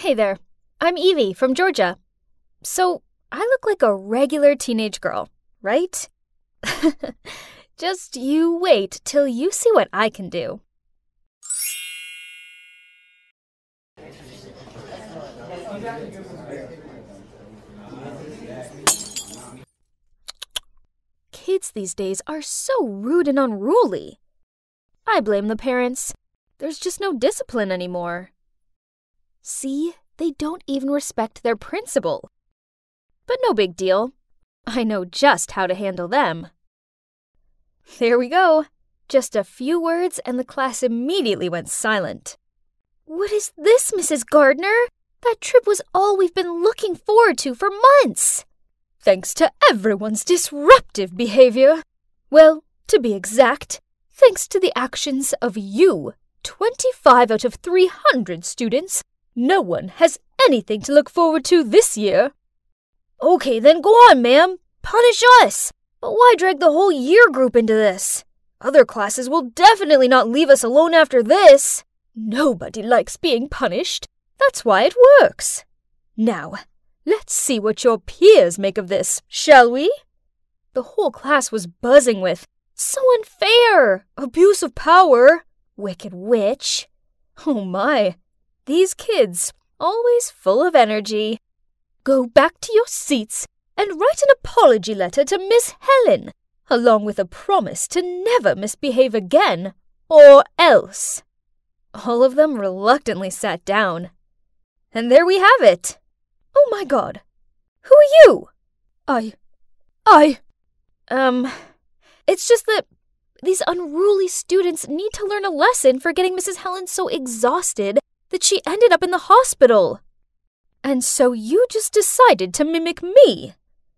Hey there, I'm Evie from Georgia. So, I look like a regular teenage girl, right? Just you wait till you see what I can do. Kids these days are so rude and unruly. I blame the parents. There's just no discipline anymore. See, they don't even respect their principal. But no big deal. I know just how to handle them. There we go. Just a few words, and the class immediately went silent. What is this, Mrs. Gardner? That trip was all we've been looking forward to for months. Thanks to everyone's disruptive behavior. Well, to be exact, thanks to the actions of you, 25 out of 300 students, no one has anything to look forward to this year. Okay, then go on, ma'am. Punish us. But why drag the whole year group into this? Other classes will definitely not leave us alone after this. Nobody likes being punished. That's why it works. Now, let's see what your peers make of this, shall we? The whole class was buzzing with, So unfair! Abuse of power! Wicked witch! Oh my! These kids, always full of energy. Go back to your seats and write an apology letter to Miss Helen, along with a promise to never misbehave again, or else. All of them reluctantly sat down. And there we have it. Oh my god. Who are you? I. I. Um. It's just that these unruly students need to learn a lesson for getting Mrs. Helen so exhausted that she ended up in the hospital. And so you just decided to mimic me?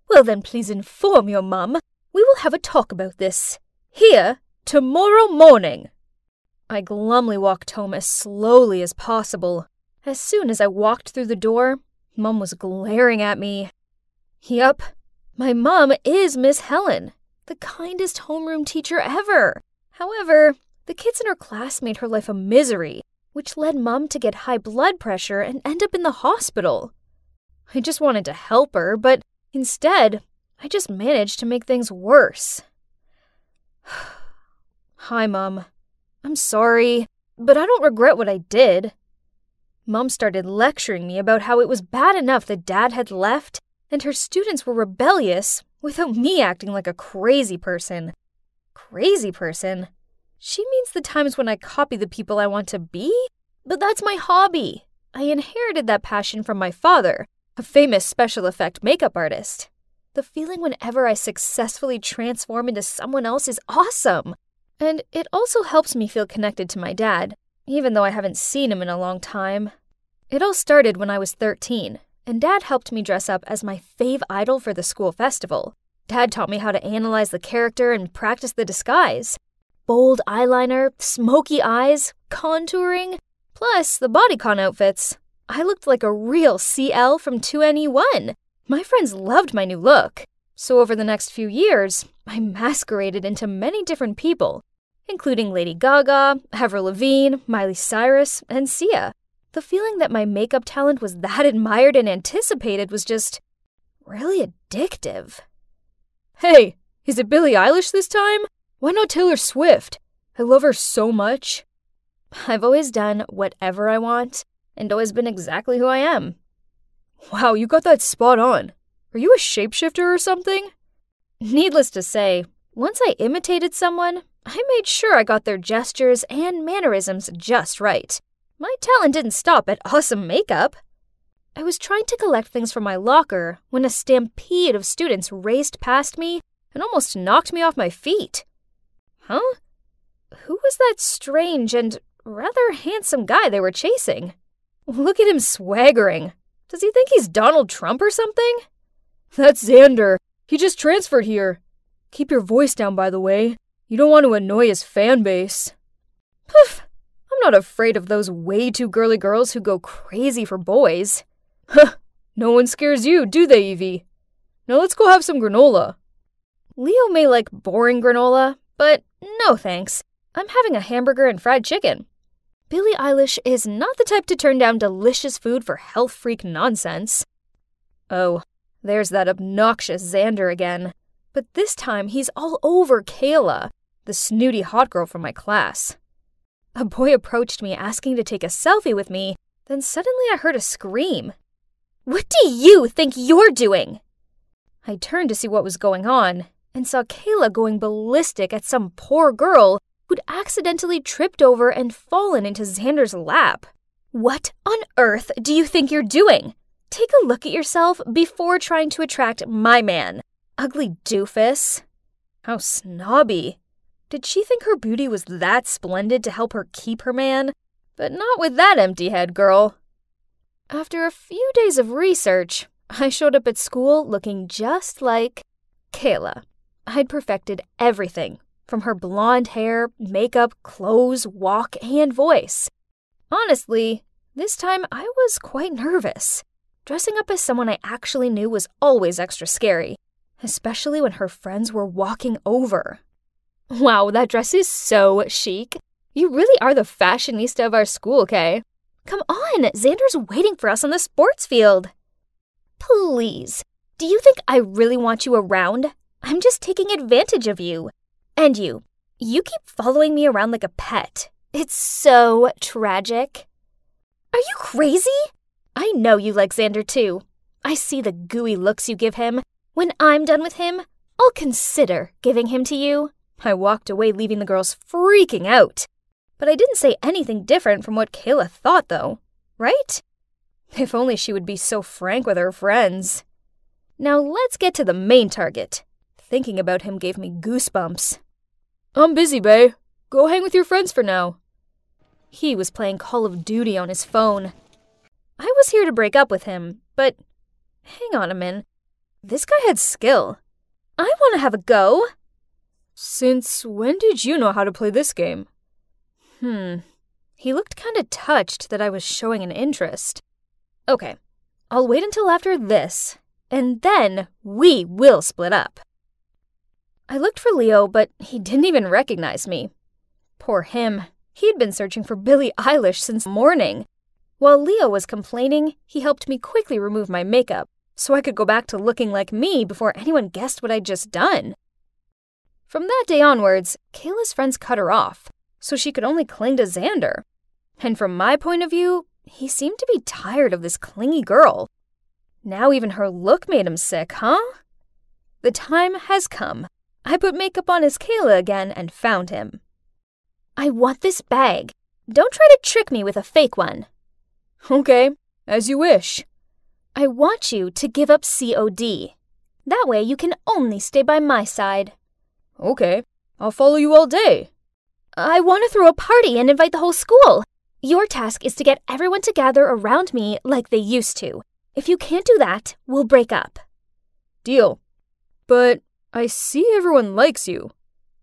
Well, then please inform your mum. We will have a talk about this. Here, tomorrow morning. I glumly walked home as slowly as possible. As soon as I walked through the door, Mum was glaring at me. Yup, my mum is Miss Helen, the kindest homeroom teacher ever. However, the kids in her class made her life a misery, which led Mum to get high blood pressure and end up in the hospital. I just wanted to help her, but instead, I just managed to make things worse. Hi, Mum. I'm sorry, but I don't regret what I did. Mum started lecturing me about how it was bad enough that Dad had left and her students were rebellious without me acting like a crazy person. Crazy person? She means the times when I copy the people I want to be? But that's my hobby. I inherited that passion from my father, a famous special effect makeup artist. The feeling whenever I successfully transform into someone else is awesome. And it also helps me feel connected to my dad, even though I haven't seen him in a long time. It all started when I was 13, and Dad helped me dress up as my fave idol for the school festival. Dad taught me how to analyze the character and practice the disguise bold eyeliner, smoky eyes, contouring, plus the bodycon outfits. I looked like a real CL from 2NE1. My friends loved my new look. So over the next few years, I masqueraded into many different people, including Lady Gaga, Avril Lavigne, Miley Cyrus, and Sia. The feeling that my makeup talent was that admired and anticipated was just really addictive. Hey, is it Billie Eilish this time? Why not Taylor Swift? I love her so much. I've always done whatever I want and always been exactly who I am. Wow, you got that spot on. Are you a shapeshifter or something? Needless to say, once I imitated someone, I made sure I got their gestures and mannerisms just right. My talent didn't stop at awesome makeup. I was trying to collect things from my locker when a stampede of students raced past me and almost knocked me off my feet. Huh? Who was that strange and rather handsome guy they were chasing? Look at him swaggering. Does he think he's Donald Trump or something? That's Xander. He just transferred here. Keep your voice down, by the way. You don't want to annoy his fan base. Poof! I'm not afraid of those way too girly girls who go crazy for boys. Huh! No one scares you, do they, Evie? Now let's go have some granola. Leo may like boring granola, but no thanks. I'm having a hamburger and fried chicken. Billie Eilish is not the type to turn down delicious food for health freak nonsense. Oh, there's that obnoxious Xander again. But this time he's all over Kayla, the snooty hot girl from my class. A boy approached me asking to take a selfie with me, then suddenly I heard a scream. What do you think you're doing? I turned to see what was going on and saw Kayla going ballistic at some poor girl who'd accidentally tripped over and fallen into Xander's lap. What on earth do you think you're doing? Take a look at yourself before trying to attract my man. Ugly doofus. How snobby. Did she think her beauty was that splendid to help her keep her man? But not with that empty head, girl. After a few days of research, I showed up at school looking just like Kayla. I'd perfected everything from her blonde hair, makeup, clothes, walk, and voice. Honestly, this time I was quite nervous. Dressing up as someone I actually knew was always extra scary, especially when her friends were walking over. Wow, that dress is so chic. You really are the fashionista of our school, Kay. Come on, Xander's waiting for us on the sports field. Please, do you think I really want you around? I'm just taking advantage of you. And you. You keep following me around like a pet. It's so tragic. Are you crazy? I know you like Xander too. I see the gooey looks you give him. When I'm done with him, I'll consider giving him to you. I walked away, leaving the girls freaking out. But I didn't say anything different from what Kayla thought, though. Right? If only she would be so frank with her friends. Now let's get to the main target. Thinking about him gave me goosebumps. I'm busy, Bay. Go hang with your friends for now. He was playing Call of Duty on his phone. I was here to break up with him, but hang on a minute. This guy had skill. I want to have a go. Since when did you know how to play this game? Hmm. He looked kind of touched that I was showing an interest. Okay, I'll wait until after this, and then we will split up. I looked for Leo, but he didn't even recognize me. Poor him. He'd been searching for Billie Eilish since morning. While Leo was complaining, he helped me quickly remove my makeup so I could go back to looking like me before anyone guessed what I'd just done. From that day onwards, Kayla's friends cut her off, so she could only cling to Xander. And from my point of view, he seemed to be tired of this clingy girl. Now even her look made him sick, huh? The time has come. I put makeup on as Kayla again and found him. I want this bag. Don't try to trick me with a fake one. Okay, as you wish. I want you to give up COD. That way you can only stay by my side. Okay, I'll follow you all day. I want to throw a party and invite the whole school. Your task is to get everyone to gather around me like they used to. If you can't do that, we'll break up. Deal. But I see everyone likes you.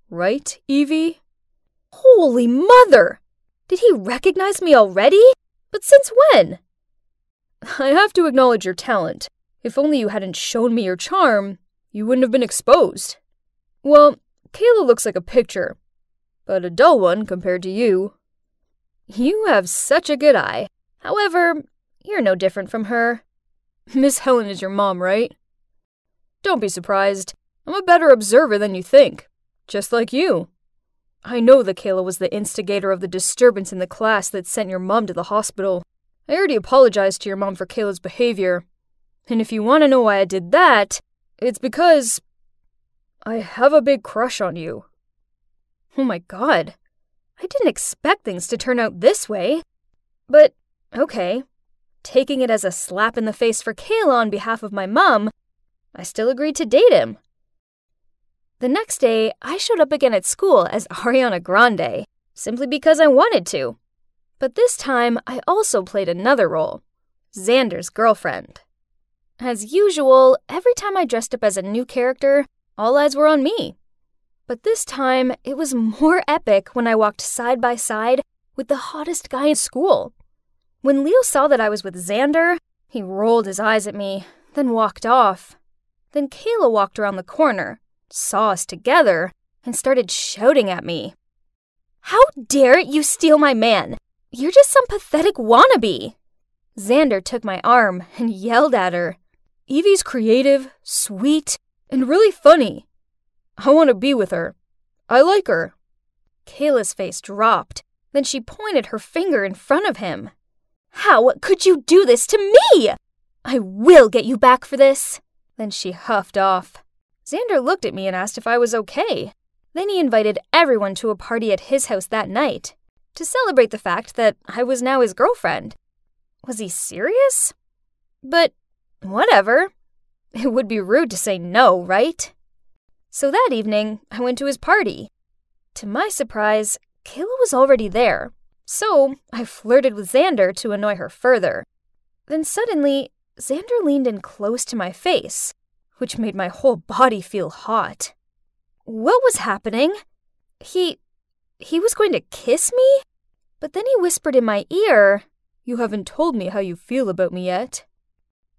Right, Evie? Holy mother! Did he recognize me already? But since when? I have to acknowledge your talent. If only you hadn't shown me your charm, you wouldn't have been exposed. Well, Kayla looks like a picture, but a dull one compared to you. You have such a good eye. However, you're no different from her. Miss Helen is your mom, right? Don't be surprised. I'm a better observer than you think. Just like you. I know that Kayla was the instigator of the disturbance in the class that sent your mom to the hospital. I already apologized to your mom for Kayla's behavior. And if you want to know why I did that, it's because I have a big crush on you. Oh my god. I didn't expect things to turn out this way. But, okay. Taking it as a slap in the face for Kayla on behalf of my mom, I still agreed to date him. The next day, I showed up again at school as Ariana Grande, simply because I wanted to. But this time, I also played another role Xander's girlfriend. As usual, every time I dressed up as a new character, all eyes were on me. But this time, it was more epic when I walked side by side with the hottest guy in school. When Leo saw that I was with Xander, he rolled his eyes at me, then walked off. Then Kayla walked around the corner, saw us together, and started shouting at me. How dare you steal my man? you're just some pathetic wannabe. Xander took my arm and yelled at her. Evie's creative, sweet, and really funny. I want to be with her. I like her. Kayla's face dropped. Then she pointed her finger in front of him. How could you do this to me? I will get you back for this. Then she huffed off. Xander looked at me and asked if I was okay. Then he invited everyone to a party at his house that night to celebrate the fact that I was now his girlfriend. Was he serious? But whatever. It would be rude to say no, right? So that evening, I went to his party. To my surprise, Kayla was already there, so I flirted with Xander to annoy her further. Then suddenly, Xander leaned in close to my face, which made my whole body feel hot. What was happening? He. he was going to kiss me? But then he whispered in my ear, You haven't told me how you feel about me yet.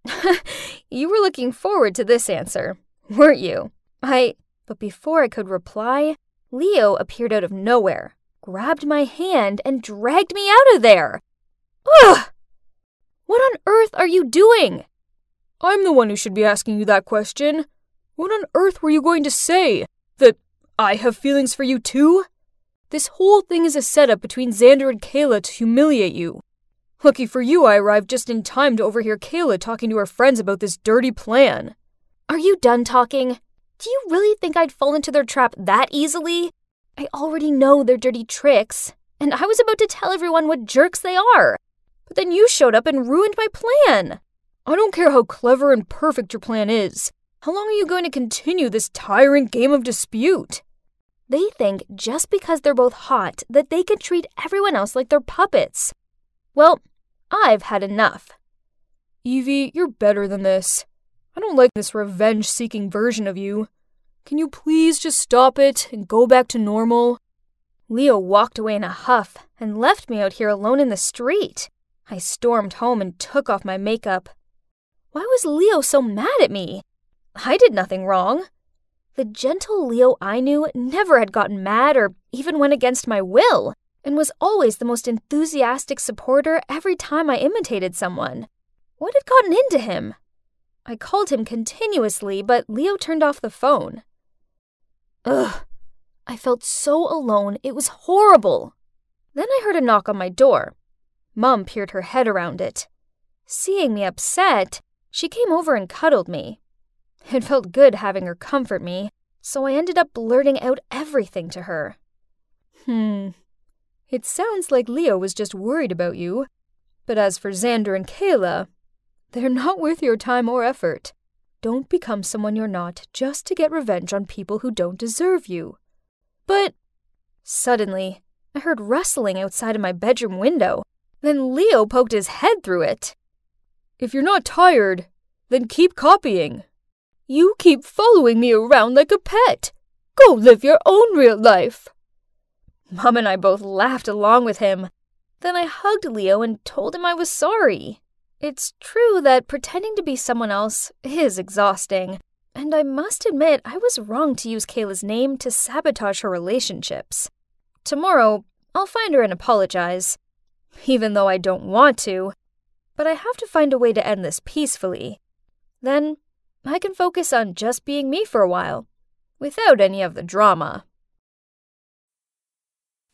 you were looking forward to this answer, weren't you? I. But before I could reply, Leo appeared out of nowhere, grabbed my hand, and dragged me out of there. Ugh! What on earth are you doing? I'm the one who should be asking you that question. What on earth were you going to say? That I have feelings for you too? This whole thing is a setup between Xander and Kayla to humiliate you. Lucky for you, I arrived just in time to overhear Kayla talking to her friends about this dirty plan. Are you done talking? Do you really think I'd fall into their trap that easily? I already know their dirty tricks, and I was about to tell everyone what jerks they are. But then you showed up and ruined my plan. I don't care how clever and perfect your plan is. How long are you going to continue this tiring game of dispute? They think just because they're both hot that they can treat everyone else like they're puppets. Well, I've had enough. Evie, you're better than this. I don't like this revenge seeking version of you. Can you please just stop it and go back to normal? Leo walked away in a huff and left me out here alone in the street. I stormed home and took off my makeup. Why was Leo so mad at me? I did nothing wrong. The gentle Leo I knew never had gotten mad or even went against my will, and was always the most enthusiastic supporter every time I imitated someone. What had gotten into him? I called him continuously, but Leo turned off the phone. Ugh. I felt so alone, it was horrible. Then I heard a knock on my door. Mum peered her head around it. Seeing me upset, she came over and cuddled me. It felt good having her comfort me, so I ended up blurting out everything to her. Hmm. It sounds like Leo was just worried about you. But as for Xander and Kayla, they're not worth your time or effort. Don't become someone you're not just to get revenge on people who don't deserve you. But suddenly, I heard rustling outside of my bedroom window. Then Leo poked his head through it. If you're not tired, then keep copying. You keep following me around like a pet. Go live your own real life. Mom and I both laughed along with him. Then I hugged Leo and told him I was sorry. It's true that pretending to be someone else is exhausting, and I must admit I was wrong to use Kayla's name to sabotage her relationships. Tomorrow, I'll find her and apologize, even though I don't want to, but I have to find a way to end this peacefully. Then I can focus on just being me for a while, without any of the drama.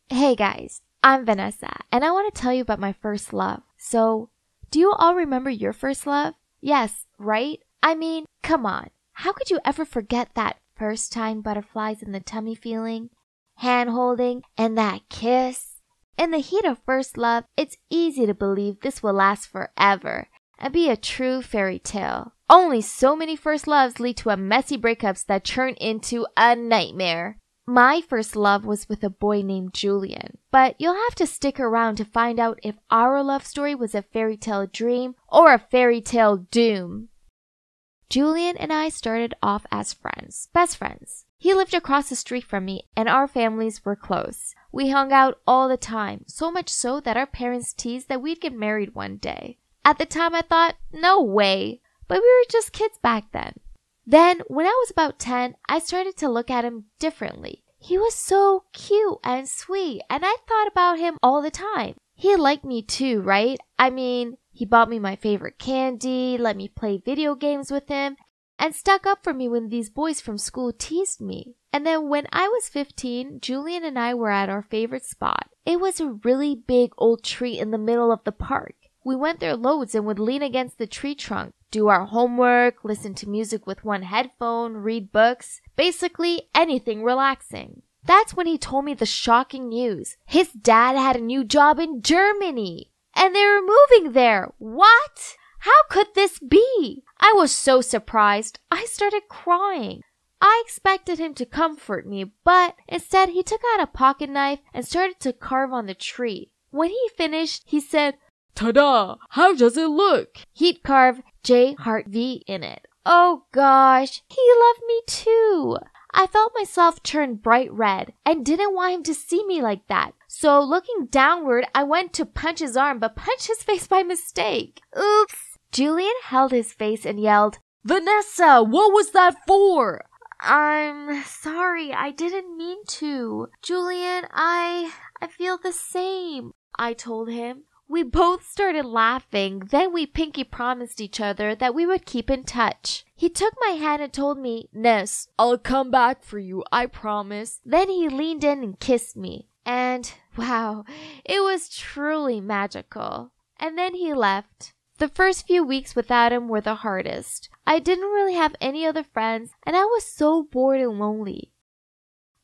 Hey guys, I'm Vanessa, and I want to tell you about my first love. So, do you all remember your first love? Yes, right? I mean, come on. How could you ever forget that first time butterflies in the tummy feeling, hand holding, and that kiss? In the heat of first love, it's easy to believe this will last forever and be a true fairy tale. Only so many first loves lead to a messy breakups that turn into a nightmare. My first love was with a boy named Julian, but you'll have to stick around to find out if our love story was a fairy tale dream or a fairy tale doom. Julian and I started off as friends, best friends. He lived across the street from me and our families were close. We hung out all the time, so much so that our parents teased that we'd get married one day. At the time I thought, no way, but we were just kids back then. Then, when I was about 10, I started to look at him differently. He was so cute and sweet, and I thought about him all the time. He liked me too, right? I mean, he bought me my favorite candy, let me play video games with him, and stuck up for me when these boys from school teased me. And then when I was 15, Julian and I were at our favorite spot. It was a really big old tree in the middle of the park. We went there loads and would lean against the tree trunk, do our homework, listen to music with one headphone, read books, basically anything relaxing. That's when he told me the shocking news. His dad had a new job in Germany and they were moving there. What? How could this be? I was so surprised. I started crying. I expected him to comfort me, but instead he took out a pocket knife and started to carve on the tree. When he finished, he said, Ta-da! How does it look? He'd carve J Heart V in it. Oh gosh, he loved me too. I felt myself turn bright red and didn't want him to see me like that. So looking downward, I went to punch his arm but punched his face by mistake. Oops. Julian held his face and yelled, Vanessa, what was that for? I'm sorry, I didn't mean to. Julian, I I feel the same, I told him. We both started laughing, then we pinky promised each other that we would keep in touch. He took my hand and told me, Ness, I'll come back for you, I promise. Then he leaned in and kissed me. And wow, it was truly magical. And then he left. The first few weeks without him were the hardest. I didn't really have any other friends, and I was so bored and lonely.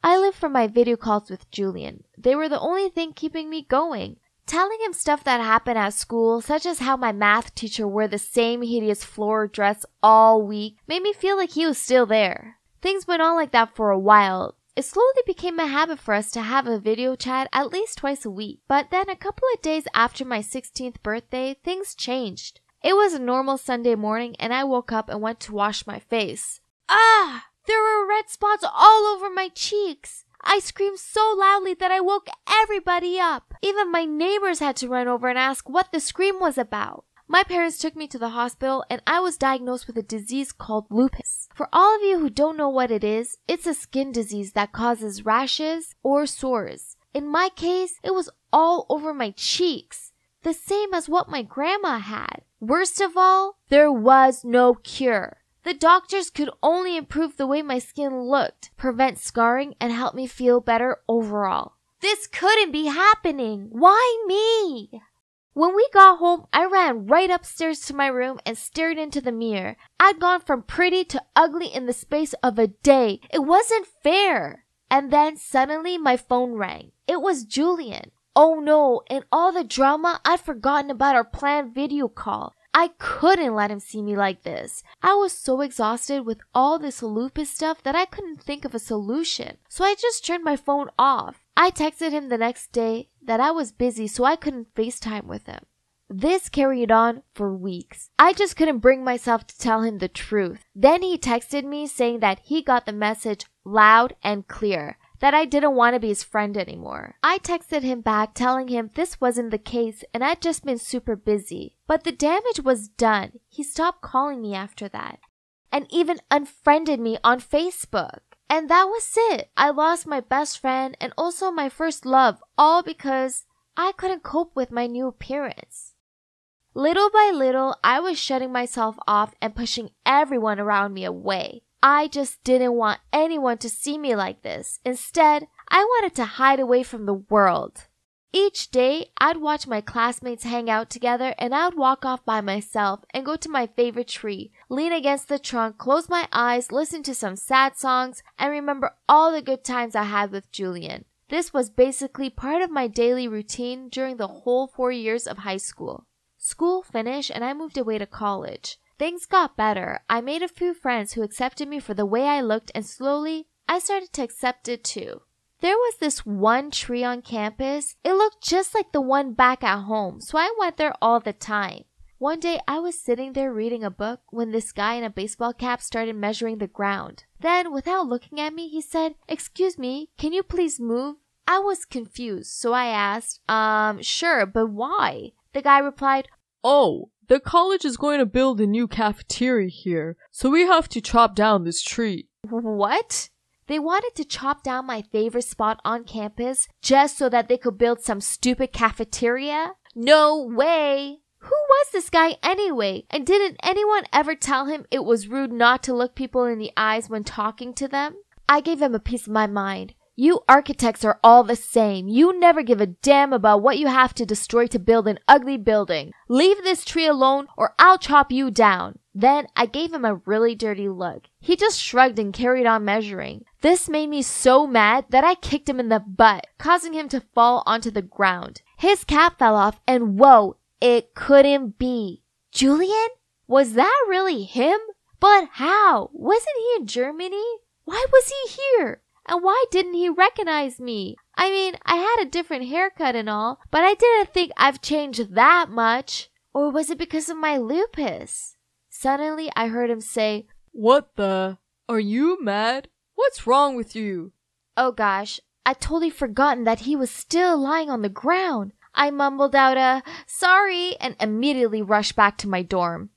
I lived for my video calls with Julian. They were the only thing keeping me going. Telling him stuff that happened at school, such as how my math teacher wore the same hideous floor dress all week, made me feel like he was still there. Things went on like that for a while, it slowly became a habit for us to have a video chat at least twice a week. But then a couple of days after my 16th birthday, things changed. It was a normal Sunday morning and I woke up and went to wash my face. Ah! There were red spots all over my cheeks. I screamed so loudly that I woke everybody up. Even my neighbors had to run over and ask what the scream was about. My parents took me to the hospital and I was diagnosed with a disease called lupus. For all of you who don't know what it is, it's a skin disease that causes rashes or sores. In my case, it was all over my cheeks, the same as what my grandma had. Worst of all, there was no cure. The doctors could only improve the way my skin looked, prevent scarring, and help me feel better overall. This couldn't be happening. Why me? When we got home, I ran right upstairs to my room and stared into the mirror. I'd gone from pretty to ugly in the space of a day. It wasn't fair. And then suddenly my phone rang. It was Julian. Oh no, in all the drama, I'd forgotten about our planned video call. I couldn't let him see me like this. I was so exhausted with all this lupus stuff that I couldn't think of a solution. So I just turned my phone off. I texted him the next day that I was busy so I couldn't FaceTime with him. This carried on for weeks. I just couldn't bring myself to tell him the truth. Then he texted me saying that he got the message loud and clear, that I didn't want to be his friend anymore. I texted him back telling him this wasn't the case and I'd just been super busy. But the damage was done. He stopped calling me after that and even unfriended me on Facebook. And that was it. I lost my best friend and also my first love, all because I couldn't cope with my new appearance. Little by little, I was shutting myself off and pushing everyone around me away. I just didn't want anyone to see me like this. Instead, I wanted to hide away from the world. Each day, I'd watch my classmates hang out together and I'd walk off by myself and go to my favorite tree, lean against the trunk, close my eyes, listen to some sad songs, and remember all the good times I had with Julian. This was basically part of my daily routine during the whole four years of high school. School finished and I moved away to college. Things got better. I made a few friends who accepted me for the way I looked and slowly I started to accept it too. There was this one tree on campus. It looked just like the one back at home, so I went there all the time. One day I was sitting there reading a book when this guy in a baseball cap started measuring the ground. Then, without looking at me, he said, Excuse me, can you please move? I was confused, so I asked, Um, sure, but why? The guy replied, Oh, the college is going to build a new cafeteria here, so we have to chop down this tree. What? They wanted to chop down my favorite spot on campus just so that they could build some stupid cafeteria? No way! Who was this guy anyway? And didn't anyone ever tell him it was rude not to look people in the eyes when talking to them? I gave him a piece of my mind. You architects are all the same. You never give a damn about what you have to destroy to build an ugly building. Leave this tree alone or I'll chop you down. Then I gave him a really dirty look. He just shrugged and carried on measuring. This made me so mad that I kicked him in the butt, causing him to fall onto the ground. His cap fell off and whoa, it couldn't be. Julian? Was that really him? But how? Wasn't he in Germany? Why was he here? And why didn't he recognize me? I mean, I had a different haircut and all, but I didn't think I've changed that much. Or was it because of my lupus? Suddenly, I heard him say, What the? Are you mad? What's wrong with you? Oh gosh, I'd totally forgotten that he was still lying on the ground. I mumbled out a sorry and immediately rushed back to my dorm.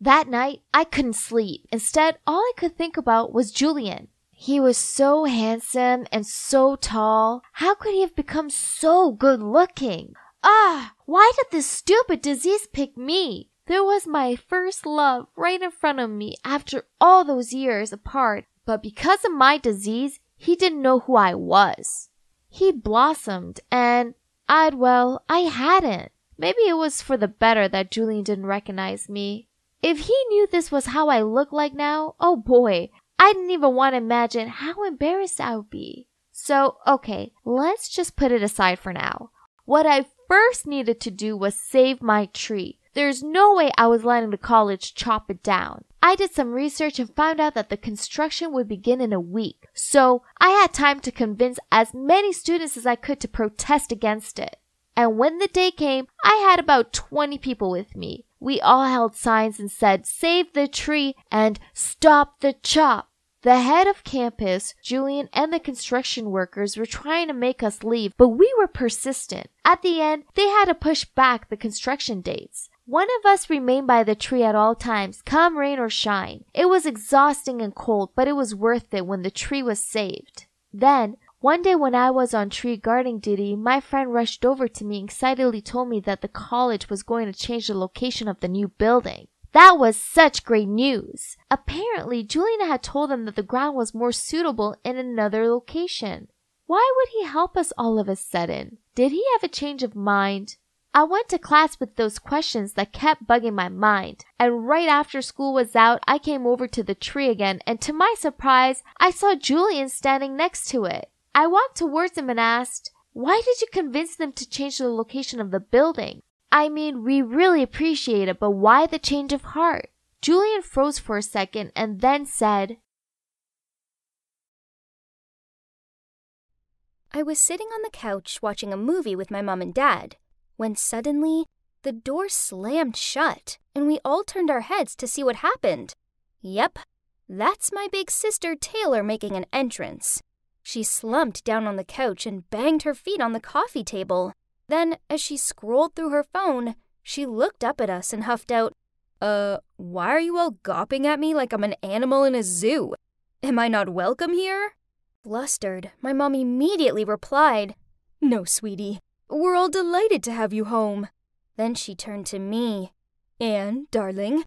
That night, I couldn't sleep. Instead, all I could think about was Julian. He was so handsome and so tall. How could he have become so good looking? Ah, why did this stupid disease pick me? There was my first love right in front of me after all those years apart, but because of my disease, he didn't know who I was. He blossomed and I'd, well, I hadn't. Maybe it was for the better that Julian didn't recognize me. If he knew this was how I look like now, oh boy, I didn't even want to imagine how embarrassed I would be. So, okay, let's just put it aside for now. What I first needed to do was save my tree. There's no way I was letting the college chop it down. I did some research and found out that the construction would begin in a week. So I had time to convince as many students as I could to protest against it. And when the day came, I had about 20 people with me. We all held signs and said, save the tree and stop the chop. The head of campus, Julian, and the construction workers were trying to make us leave, but we were persistent. At the end, they had to push back the construction dates. One of us remained by the tree at all times, come rain or shine. It was exhausting and cold, but it was worth it when the tree was saved. Then, one day when I was on tree guarding duty, my friend rushed over to me and excitedly told me that the college was going to change the location of the new building. That was such great news. Apparently, Julian had told them that the ground was more suitable in another location. Why would he help us all of a sudden? Did he have a change of mind? I went to class with those questions that kept bugging my mind, and right after school was out, I came over to the tree again, and to my surprise, I saw Julian standing next to it. I walked towards him and asked, Why did you convince them to change the location of the building? I mean, we really appreciate it, but why the change of heart? Julian froze for a second and then said, I was sitting on the couch watching a movie with my mom and dad when suddenly the door slammed shut and we all turned our heads to see what happened. Yep, that's my big sister Taylor making an entrance. She slumped down on the couch and banged her feet on the coffee table. Then, as she scrolled through her phone, she looked up at us and huffed out, Uh, why are you all gawping at me like I'm an animal in a zoo? Am I not welcome here? Flustered, my mom immediately replied, No, sweetie, we're all delighted to have you home. Then she turned to me. Anne, darling,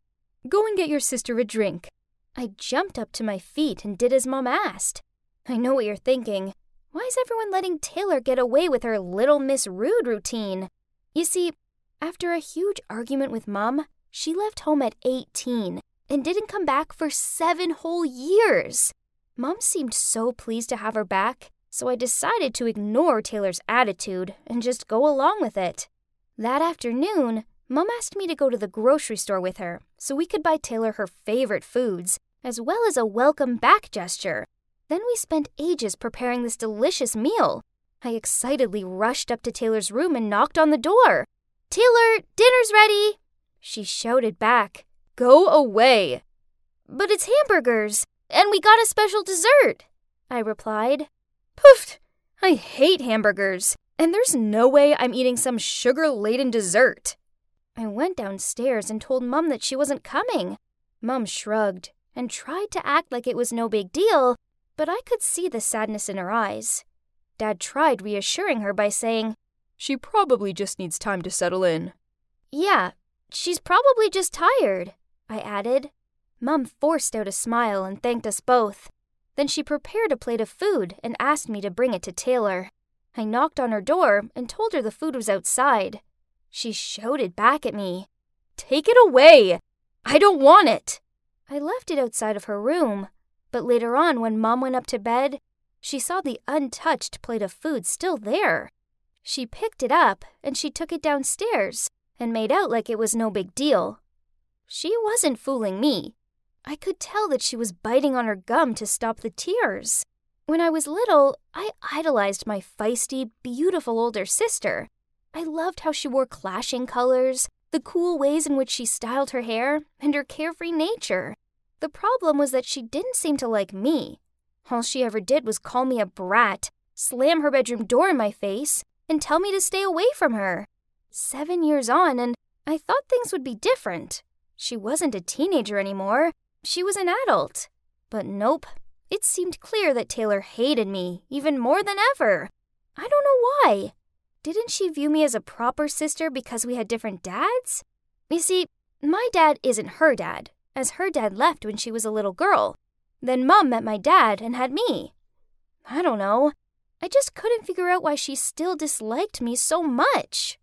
go and get your sister a drink. I jumped up to my feet and did as Mom asked. I know what you're thinking. Why is everyone letting Taylor get away with her Little Miss Rude routine? You see, after a huge argument with Mom, she left home at 18 and didn't come back for seven whole years. Mom seemed so pleased to have her back, so I decided to ignore Taylor's attitude and just go along with it. That afternoon, Mom asked me to go to the grocery store with her so we could buy Taylor her favorite foods, as well as a welcome back gesture then we spent ages preparing this delicious meal. I excitedly rushed up to Taylor's room and knocked on the door. Taylor, dinner's ready! She shouted back. Go away! But it's hamburgers, and we got a special dessert, I replied. Poof! I hate hamburgers, and there's no way I'm eating some sugar laden dessert. I went downstairs and told Mum that she wasn't coming. Mum shrugged and tried to act like it was no big deal, but I could see the sadness in her eyes. Dad tried reassuring her by saying, She probably just needs time to settle in. Yeah, she's probably just tired, I added. Mum forced out a smile and thanked us both. Then she prepared a plate of food and asked me to bring it to Taylor. I knocked on her door and told her the food was outside. She shouted back at me, Take it away! I don't want it! I left it outside of her room, but later on, when Mom went up to bed, she saw the untouched plate of food still there. She picked it up and she took it downstairs and made out like it was no big deal. She wasn't fooling me. I could tell that she was biting on her gum to stop the tears. When I was little, I idolized my feisty, beautiful older sister. I loved how she wore clashing colors, the cool ways in which she styled her hair, and her carefree nature. The problem was that she didn't seem to like me. All she ever did was call me a brat, slam her bedroom door in my face, and tell me to stay away from her. Seven years on, and I thought things would be different. She wasn't a teenager anymore, she was an adult. But nope, it seemed clear that Taylor hated me even more than ever. I don't know why. Didn't she view me as a proper sister because we had different dads? You see, my dad isn't her dad, as her dad left when she was a little girl. Then Mum met my dad and had me. I don't know. I just couldn't figure out why she still disliked me so much.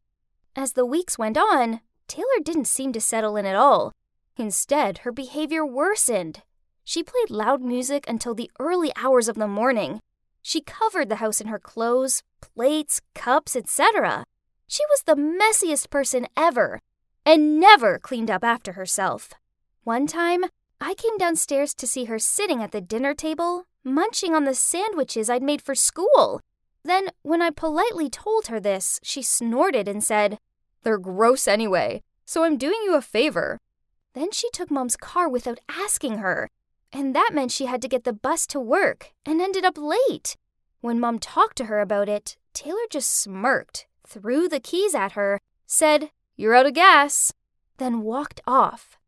As the weeks went on, Taylor didn't seem to settle in at all. Instead, her behavior worsened. She played loud music until the early hours of the morning. She covered the house in her clothes, plates, cups, etc. She was the messiest person ever and never cleaned up after herself. One time, I came downstairs to see her sitting at the dinner table, munching on the sandwiches I'd made for school. Then, when I politely told her this, she snorted and said, They're gross anyway, so I'm doing you a favor. Then she took Mom's car without asking her, and that meant she had to get the bus to work and ended up late. When Mom talked to her about it, Taylor just smirked, threw the keys at her, said, You're out of gas, then walked off.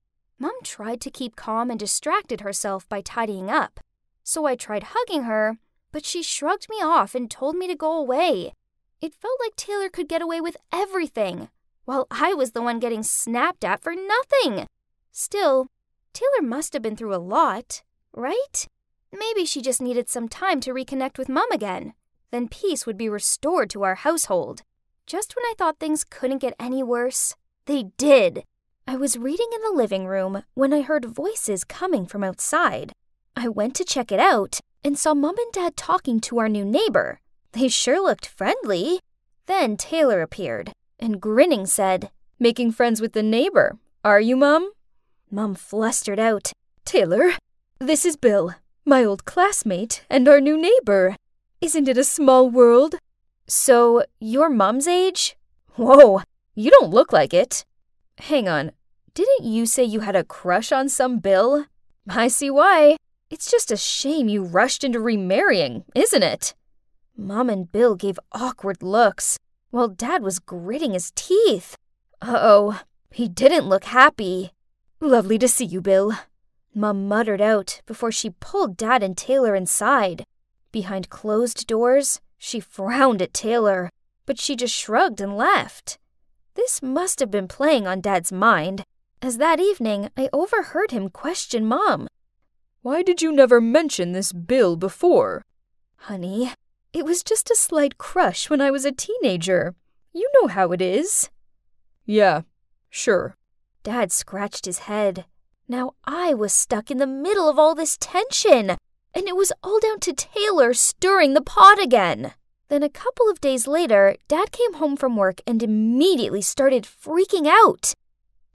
Mom tried to keep calm and distracted herself by tidying up. So I tried hugging her, but she shrugged me off and told me to go away. It felt like Taylor could get away with everything, while I was the one getting snapped at for nothing. Still, Taylor must have been through a lot, right? Maybe she just needed some time to reconnect with Mum again. Then peace would be restored to our household. Just when I thought things couldn't get any worse, they did. I was reading in the living room when I heard voices coming from outside. I went to check it out and saw Mom and Dad talking to our new neighbor. They sure looked friendly. Then Taylor appeared and grinning said, Making friends with the neighbor, are you, Mum? Mum flustered out, Taylor, this is Bill, my old classmate and our new neighbor. Isn't it a small world? So, you're Mum's age? Whoa, you don't look like it. Hang on, didn't you say you had a crush on some Bill? I see why. It's just a shame you rushed into remarrying, isn't it? Mom and Bill gave awkward looks, while Dad was gritting his teeth. Uh oh, he didn't look happy. Lovely to see you, Bill. Mom muttered out before she pulled Dad and Taylor inside. Behind closed doors, she frowned at Taylor, but she just shrugged and left. This must have been playing on Dad's mind, as that evening I overheard him question Mom. Why did you never mention this Bill before? Honey, it was just a slight crush when I was a teenager. You know how it is. Yeah, sure. Dad scratched his head. Now I was stuck in the middle of all this tension, and it was all down to Taylor stirring the pot again. Then a couple of days later, Dad came home from work and immediately started freaking out.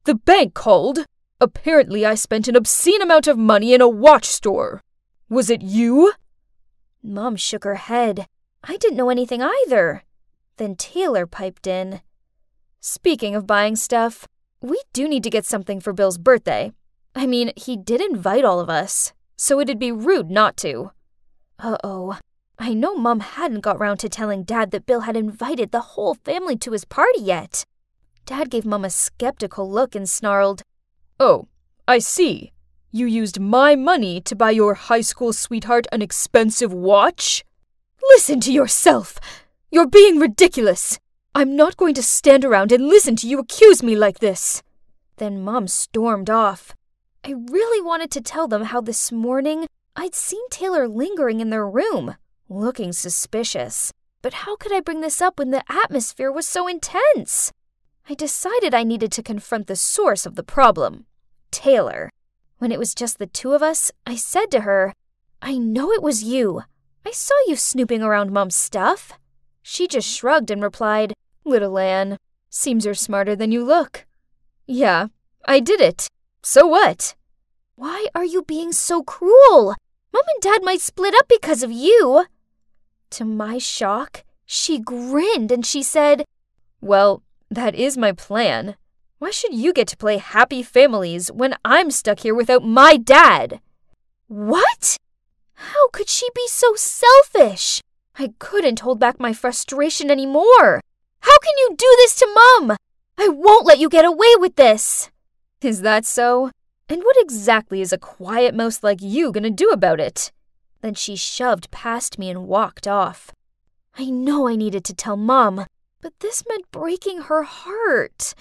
The bank called. Apparently, I spent an obscene amount of money in a watch store. Was it you? Mom shook her head. I didn't know anything either. Then Taylor piped in. Speaking of buying stuff, we do need to get something for Bill's birthday. I mean, he did invite all of us, so it'd be rude not to. Uh oh. I know Mum hadn't got round to telling Dad that Bill had invited the whole family to his party yet. Dad gave Mum a skeptical look and snarled, Oh, I see. You used my money to buy your high school sweetheart an expensive watch? Listen to yourself! You're being ridiculous! I'm not going to stand around and listen to you accuse me like this. Then Mom stormed off. I really wanted to tell them how this morning I'd seen Taylor lingering in their room, looking suspicious. But how could I bring this up when the atmosphere was so intense? I decided I needed to confront the source of the problem Taylor. When it was just the two of us, I said to her, I know it was you. I saw you snooping around Mom's stuff. She just shrugged and replied, Little Anne, seems you're smarter than you look. Yeah, I did it. So what? Why are you being so cruel? Mom and Dad might split up because of you. To my shock, she grinned and she said, Well, that is my plan. Why should you get to play happy families when I'm stuck here without my dad? What? How could she be so selfish? I couldn't hold back my frustration anymore. How can you do this to Mum? I won't let you get away with this. Is that so? And what exactly is a quiet mouse like you gonna do about it? Then she shoved past me and walked off. I know I needed to tell Mom, but this meant breaking her heart.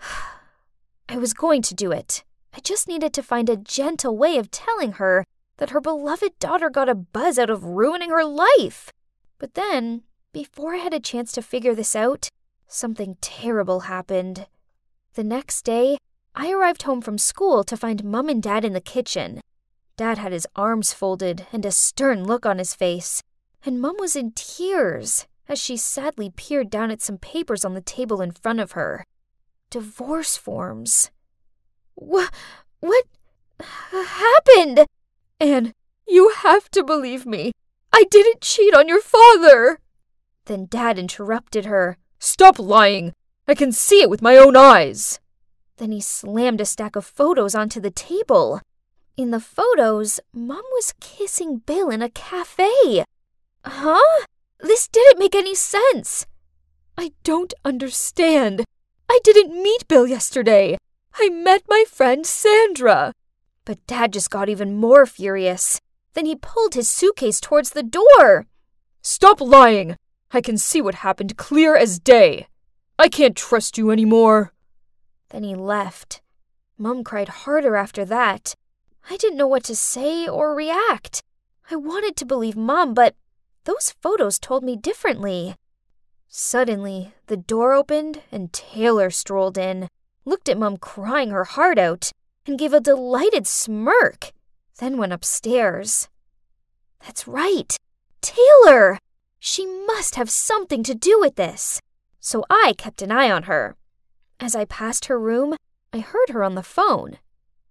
I was going to do it. I just needed to find a gentle way of telling her that her beloved daughter got a buzz out of ruining her life. But then, before I had a chance to figure this out, something terrible happened. The next day, I arrived home from school to find Mum and Dad in the kitchen. Dad had his arms folded and a stern look on his face, and Mum was in tears as she sadly peered down at some papers on the table in front of her. Divorce forms. What? What happened? Anne, you have to believe me. I didn't cheat on your father. Then Dad interrupted her. Stop lying. I can see it with my own eyes. Then he slammed a stack of photos onto the table. In the photos, Mom was kissing Bill in a cafe. Huh? This didn't make any sense. I don't understand. I didn't meet Bill yesterday. I met my friend Sandra. But Dad just got even more furious. Then he pulled his suitcase towards the door. Stop lying! I can see what happened clear as day. I can't trust you anymore. Then he left. Mum cried harder after that. I didn't know what to say or react. I wanted to believe Mom, but those photos told me differently. Suddenly, the door opened and Taylor strolled in, looked at Mom crying her heart out, and gave a delighted smirk, then went upstairs. That's right, Taylor! She must have something to do with this. So I kept an eye on her. As I passed her room, I heard her on the phone.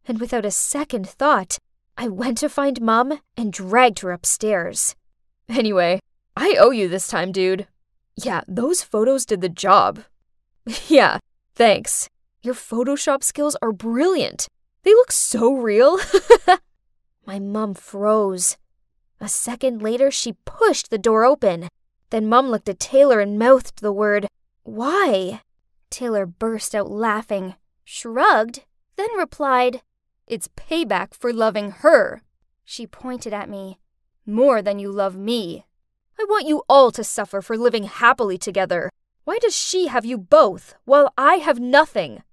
And without a second thought, I went to find Mum and dragged her upstairs. Anyway, I owe you this time, dude. Yeah, those photos did the job. yeah, thanks. Your Photoshop skills are brilliant. They look so real. My mum froze. A second later, she pushed the door open. Then Mum looked at Taylor and mouthed the word, Why? Taylor burst out laughing, shrugged, then replied, It's payback for loving her. She pointed at me more than you love me. I want you all to suffer for living happily together. Why does she have you both while I have nothing?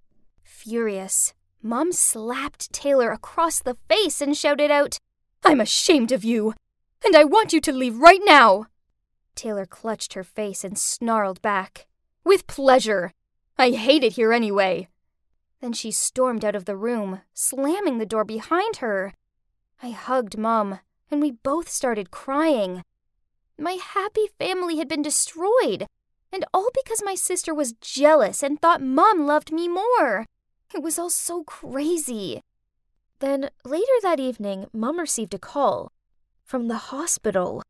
Furious, Mom slapped Taylor across the face and shouted out, I'm ashamed of you, and I want you to leave right now. Taylor clutched her face and snarled back, With pleasure. I hate it here anyway. Then she stormed out of the room, slamming the door behind her. I hugged Mom and we both started crying. My happy family had been destroyed, and all because my sister was jealous and thought Mom loved me more. It was all so crazy. Then, later that evening, Mom received a call from the hospital.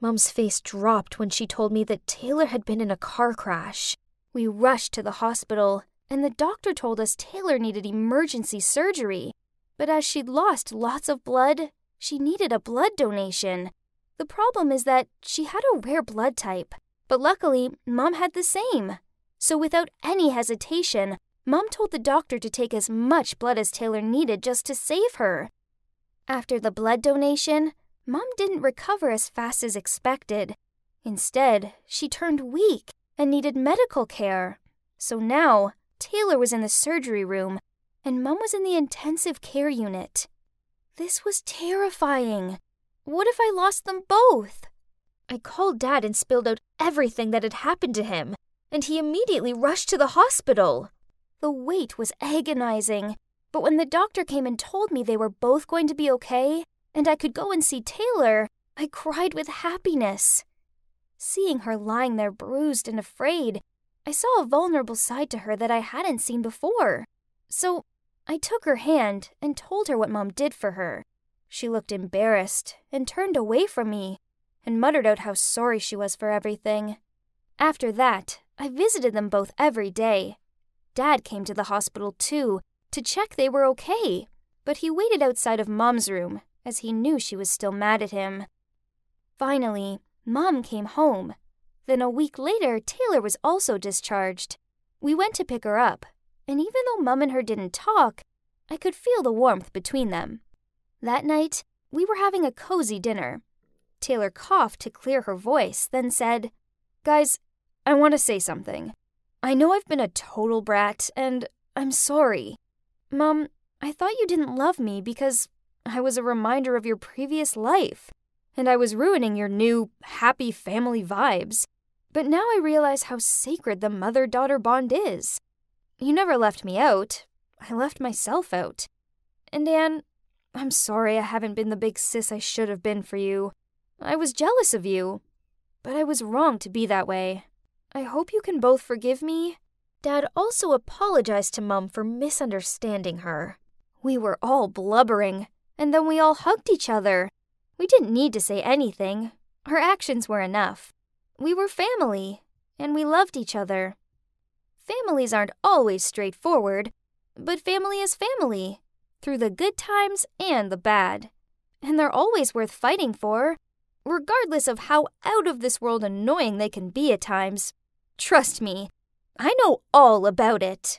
Mom's face dropped when she told me that Taylor had been in a car crash. We rushed to the hospital, and the doctor told us Taylor needed emergency surgery. But as she'd lost lots of blood, she needed a blood donation. The problem is that she had a rare blood type, but luckily, Mom had the same. So without any hesitation, Mom told the doctor to take as much blood as Taylor needed just to save her. After the blood donation, Mom didn't recover as fast as expected. Instead, she turned weak and needed medical care. So now, Taylor was in the surgery room and Mom was in the intensive care unit. This was terrifying. What if I lost them both? I called Dad and spilled out everything that had happened to him, and he immediately rushed to the hospital. The wait was agonizing, but when the doctor came and told me they were both going to be okay and I could go and see Taylor, I cried with happiness. Seeing her lying there bruised and afraid, I saw a vulnerable side to her that I hadn't seen before. So I took her hand and told her what Mom did for her. She looked embarrassed and turned away from me and muttered out how sorry she was for everything. After that, I visited them both every day. Dad came to the hospital too to check they were okay, but he waited outside of Mom's room as he knew she was still mad at him. Finally, Mom came home. Then a week later, Taylor was also discharged. We went to pick her up, and even though Mum and her didn't talk, I could feel the warmth between them. That night, we were having a cozy dinner. Taylor coughed to clear her voice, then said, Guys, I want to say something. I know I've been a total brat, and I'm sorry. Mum, I thought you didn't love me because I was a reminder of your previous life, and I was ruining your new, happy family vibes. But now I realize how sacred the mother daughter bond is. You never left me out, I left myself out. And Anne, I'm sorry I haven't been the big sis I should have been for you. I was jealous of you, but I was wrong to be that way. I hope you can both forgive me. Dad also apologized to Mum for misunderstanding her. We were all blubbering, and then we all hugged each other. We didn't need to say anything. Our actions were enough. We were family, and we loved each other. Families aren't always straightforward, but family is family, through the good times and the bad. And they're always worth fighting for, regardless of how out of this world annoying they can be at times. Trust me, I know all about it.